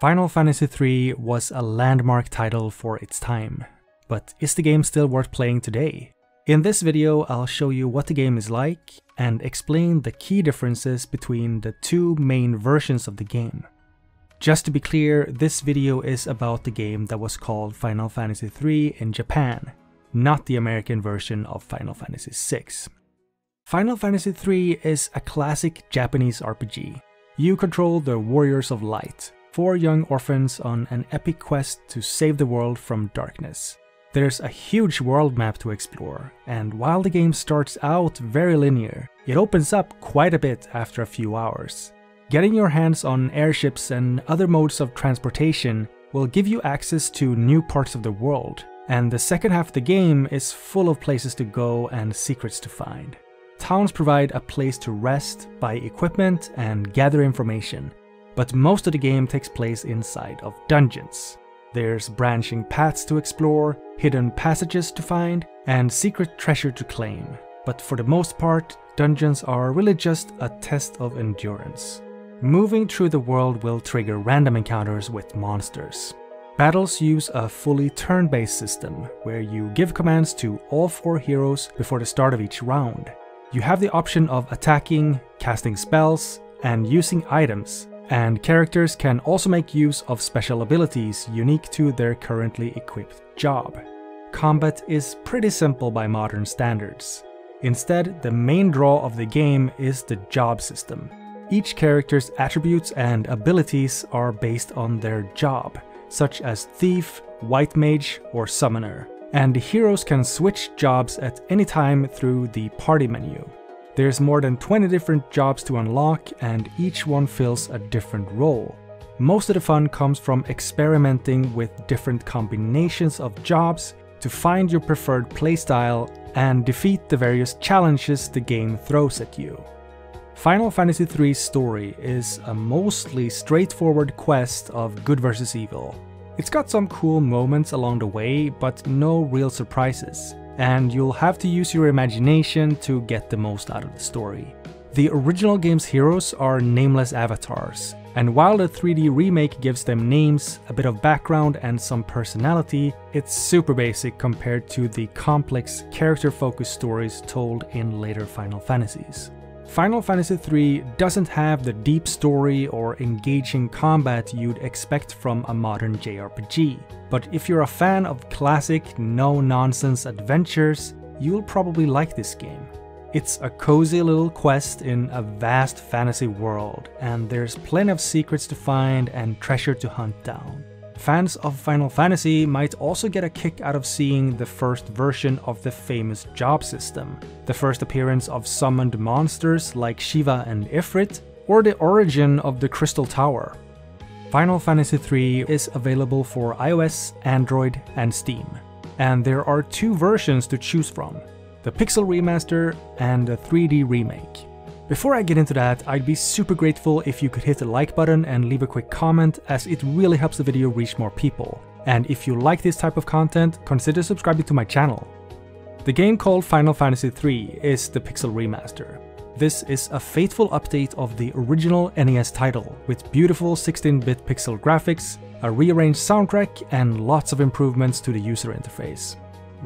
Final Fantasy III was a landmark title for its time, but is the game still worth playing today? In this video, I'll show you what the game is like and explain the key differences between the two main versions of the game. Just to be clear, this video is about the game that was called Final Fantasy III in Japan, not the American version of Final Fantasy VI. Final Fantasy III is a classic Japanese RPG. You control the Warriors of Light, four young orphans on an epic quest to save the world from darkness. There's a huge world map to explore, and while the game starts out very linear, it opens up quite a bit after a few hours. Getting your hands on airships and other modes of transportation will give you access to new parts of the world, and the second half of the game is full of places to go and secrets to find. Towns provide a place to rest, buy equipment, and gather information, but most of the game takes place inside of dungeons. There's branching paths to explore, hidden passages to find, and secret treasure to claim. But for the most part, dungeons are really just a test of endurance. Moving through the world will trigger random encounters with monsters. Battles use a fully turn-based system, where you give commands to all four heroes before the start of each round. You have the option of attacking, casting spells, and using items, and characters can also make use of special abilities unique to their currently equipped job. Combat is pretty simple by modern standards. Instead, the main draw of the game is the job system. Each character's attributes and abilities are based on their job, such as Thief, White Mage, or Summoner, and the heroes can switch jobs at any time through the party menu. There's more than 20 different jobs to unlock and each one fills a different role. Most of the fun comes from experimenting with different combinations of jobs to find your preferred playstyle and defeat the various challenges the game throws at you. Final Fantasy III's story is a mostly straightforward quest of good versus evil. It's got some cool moments along the way, but no real surprises and you'll have to use your imagination to get the most out of the story. The original game's heroes are nameless avatars, and while the 3D remake gives them names, a bit of background, and some personality, it's super basic compared to the complex, character-focused stories told in later Final Fantasies. Final Fantasy III doesn't have the deep story or engaging combat you'd expect from a modern JRPG, but if you're a fan of classic, no-nonsense adventures, you'll probably like this game. It's a cozy little quest in a vast fantasy world, and there's plenty of secrets to find and treasure to hunt down. Fans of Final Fantasy might also get a kick out of seeing the first version of the famous job system, the first appearance of summoned monsters like Shiva and Ifrit, or the origin of the Crystal Tower. Final Fantasy III is available for iOS, Android, and Steam, and there are two versions to choose from, the Pixel Remaster and the 3D Remake. Before I get into that, I'd be super grateful if you could hit the like button and leave a quick comment as it really helps the video reach more people. And if you like this type of content, consider subscribing to my channel. The game called Final Fantasy III is the Pixel Remaster. This is a faithful update of the original NES title, with beautiful 16-bit pixel graphics, a rearranged soundtrack, and lots of improvements to the user interface.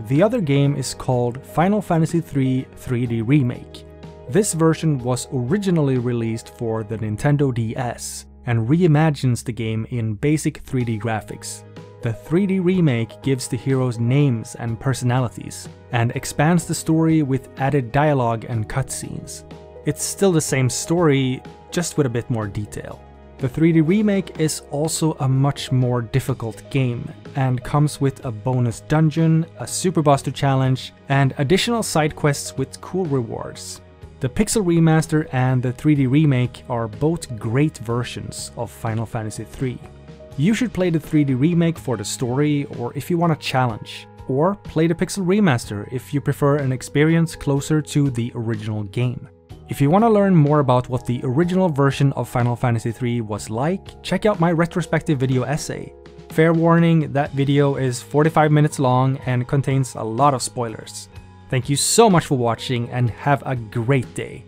The other game is called Final Fantasy III 3D Remake, this version was originally released for the Nintendo DS and reimagines the game in basic 3D graphics. The 3D remake gives the heroes names and personalities, and expands the story with added dialogue and cutscenes. It's still the same story, just with a bit more detail. The 3D remake is also a much more difficult game, and comes with a bonus dungeon, a Super Buster challenge, and additional side quests with cool rewards. The Pixel Remaster and the 3D Remake are both great versions of Final Fantasy III. You should play the 3D Remake for the story or if you want a challenge, or play the Pixel Remaster if you prefer an experience closer to the original game. If you want to learn more about what the original version of Final Fantasy III was like, check out my retrospective video essay. Fair warning, that video is 45 minutes long and contains a lot of spoilers. Thank you so much for watching and have a great day.